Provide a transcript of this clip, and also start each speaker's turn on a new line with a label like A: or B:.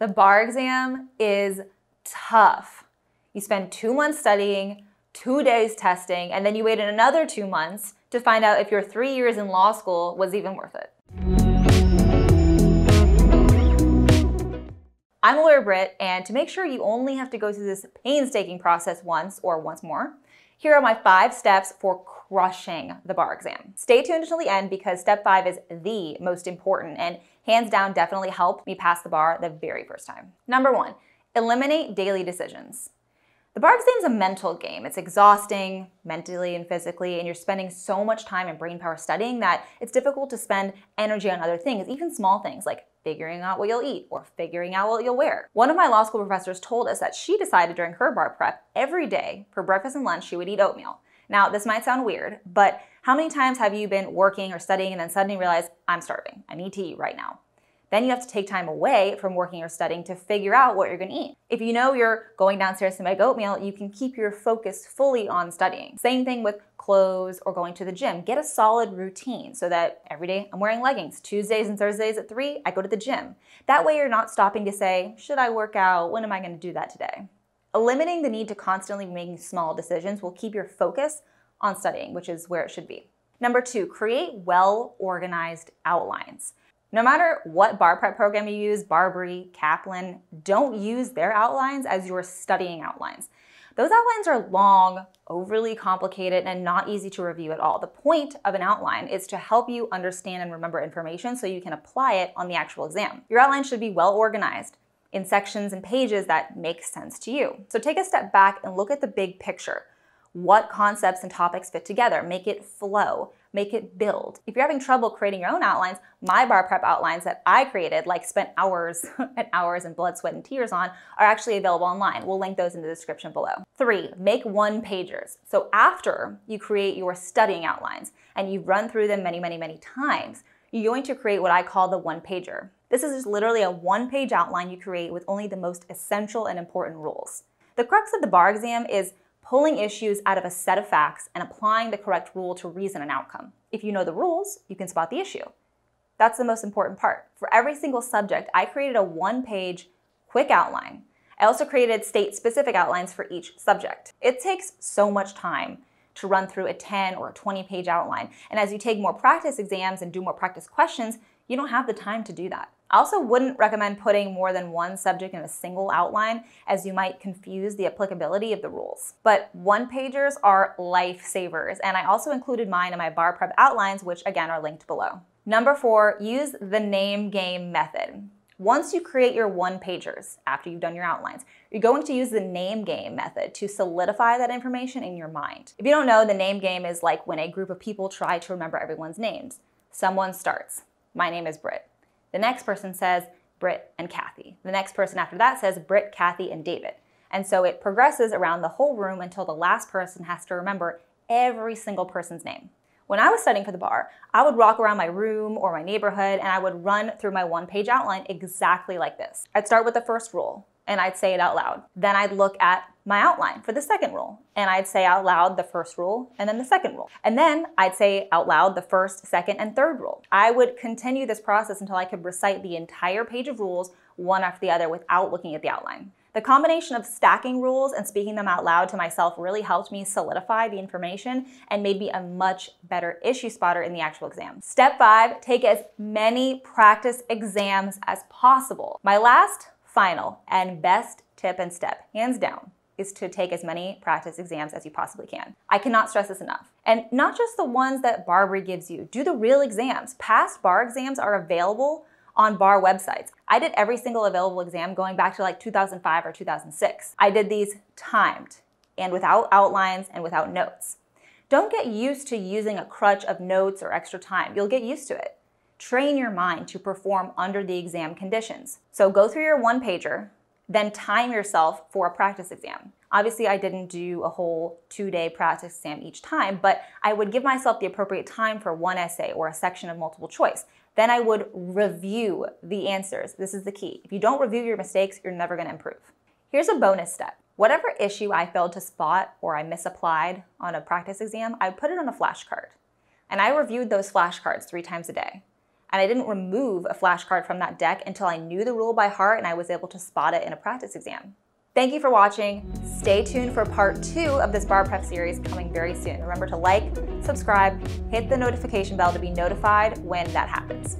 A: The bar exam is tough. You spend two months studying, two days testing, and then you wait another two months to find out if your three years in law school was even worth it. I'm Lawyer Britt, and to make sure you only have to go through this painstaking process once or once more, here are my five steps for crushing the bar exam. Stay tuned until the end because step five is the most important and hands down definitely helped me pass the bar the very first time. Number one, eliminate daily decisions. The bar exam is a mental game. It's exhausting mentally and physically, and you're spending so much time and brain power studying that it's difficult to spend energy on other things, even small things like figuring out what you'll eat or figuring out what you'll wear. One of my law school professors told us that she decided during her bar prep every day for breakfast and lunch she would eat oatmeal. Now, this might sound weird, but how many times have you been working or studying and then suddenly realize, I'm starving, I need to eat right now? Then you have to take time away from working or studying to figure out what you're going to eat. If you know you're going downstairs to make oatmeal, you can keep your focus fully on studying. Same thing with clothes or going to the gym. Get a solid routine so that every day I'm wearing leggings. Tuesdays and Thursdays at 3, I go to the gym. That way you're not stopping to say, should I work out? When am I going to do that today? Eliminating the need to constantly making small decisions will keep your focus on studying, which is where it should be. Number two, create well organized outlines. No matter what bar prep program you use, Barbri, Kaplan, don't use their outlines as your studying outlines. Those outlines are long, overly complicated, and not easy to review at all. The point of an outline is to help you understand and remember information so you can apply it on the actual exam. Your outline should be well organized in sections and pages that make sense to you. So take a step back and look at the big picture. What concepts and topics fit together? Make it flow make it build. If you're having trouble creating your own outlines, my bar prep outlines that I created, like spent hours and hours and blood, sweat, and tears on, are actually available online. We'll link those in the description below. Three, make one pagers. So after you create your studying outlines and you've run through them many, many, many times, you're going to create what I call the one pager. This is just literally a one page outline you create with only the most essential and important rules. The crux of the bar exam is pulling issues out of a set of facts and applying the correct rule to reason an outcome. If you know the rules, you can spot the issue. That's the most important part. For every single subject, I created a one page quick outline. I also created state specific outlines for each subject. It takes so much time to run through a 10 or a 20 page outline. And as you take more practice exams and do more practice questions, you don't have the time to do that. I also wouldn't recommend putting more than one subject in a single outline as you might confuse the applicability of the rules. But one pagers are lifesavers, and I also included mine in my bar prep outlines, which again are linked below. Number four, use the name game method. Once you create your one pagers after you've done your outlines, you're going to use the name game method to solidify that information in your mind. If you don't know, the name game is like when a group of people try to remember everyone's names. Someone starts, my name is Britt. The next person says Britt and Kathy. The next person after that says Britt, Kathy, and David. And so it progresses around the whole room until the last person has to remember every single person's name. When I was studying for the bar, I would walk around my room or my neighborhood and I would run through my one page outline exactly like this. I'd start with the first rule and I'd say it out loud. Then I'd look at my outline for the second rule and I'd say out loud the first rule and then the second rule. And then I'd say out loud the first, second, and third rule. I would continue this process until I could recite the entire page of rules one after the other without looking at the outline. The combination of stacking rules and speaking them out loud to myself really helped me solidify the information and made me a much better issue spotter in the actual exam. Step five, take as many practice exams as possible. My last final and best tip and step, hands down, is to take as many practice exams as you possibly can. I cannot stress this enough. And not just the ones that Barbri gives you, do the real exams. Past bar exams are available on bar websites. I did every single available exam going back to like 2005 or 2006. I did these timed and without outlines and without notes. Don't get used to using a crutch of notes or extra time. You'll get used to it. Train your mind to perform under the exam conditions. So go through your one pager, then time yourself for a practice exam. Obviously, I didn't do a whole two day practice exam each time, but I would give myself the appropriate time for one essay or a section of multiple choice. Then I would review the answers. This is the key. If you don't review your mistakes, you're never gonna improve. Here's a bonus step. Whatever issue I failed to spot or I misapplied on a practice exam, I put it on a flashcard. And I reviewed those flashcards three times a day. And I didn't remove a flashcard from that deck until I knew the rule by heart and I was able to spot it in a practice exam. Thank you for watching. Stay tuned for part two of this bar prep series coming very soon. Remember to like, subscribe, hit the notification bell to be notified when that happens.